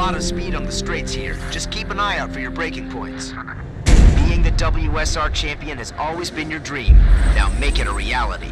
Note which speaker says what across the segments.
Speaker 1: lot of speed on the straights here. Just keep an eye out for your braking points. Being the WSR champion has always been your dream. Now make it a reality.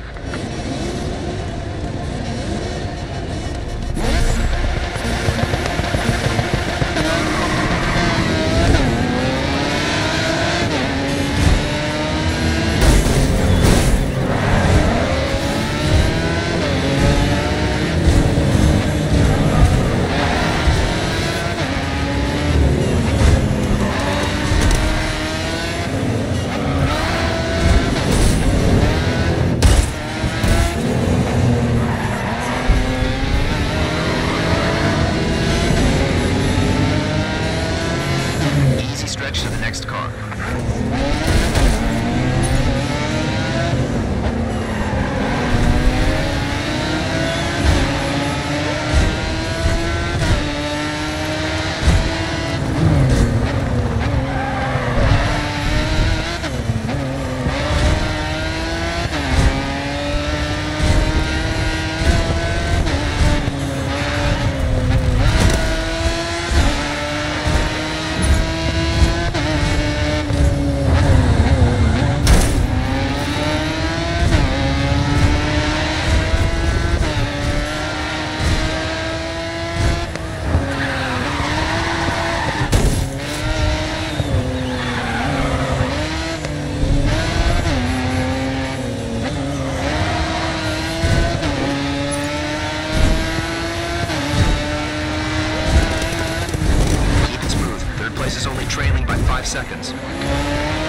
Speaker 1: Seconds.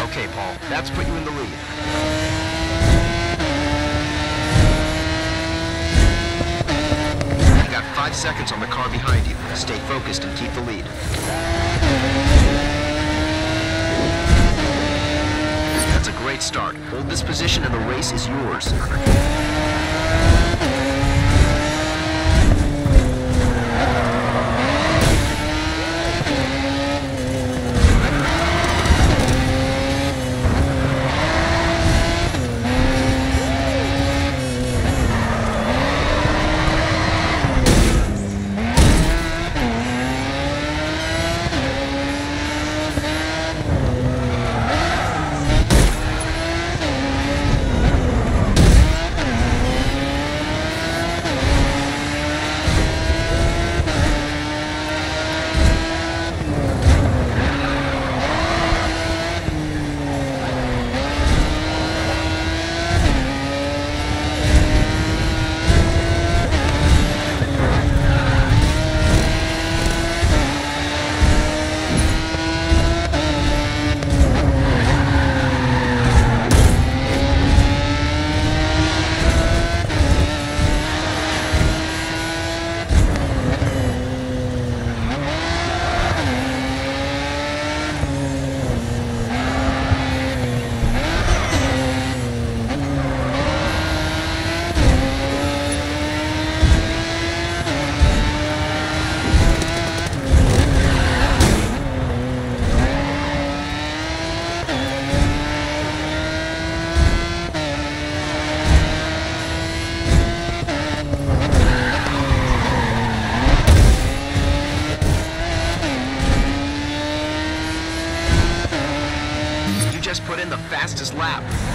Speaker 1: Okay, Paul, that's put you in the lead. You got five seconds on the car behind you. Stay focused and keep the lead. That's a great start. Hold this position and the race is yours. Fastest lap.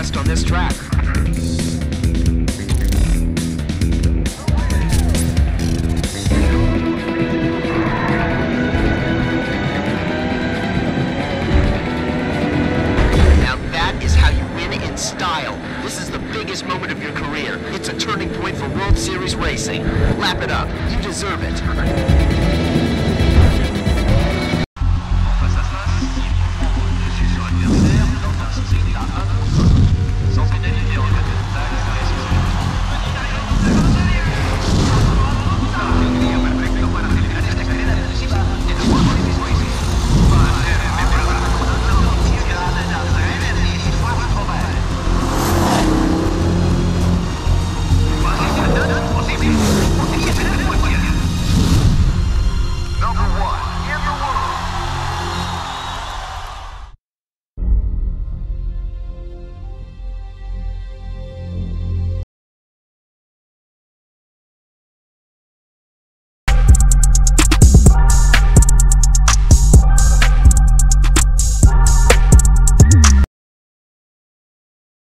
Speaker 1: Best on this track.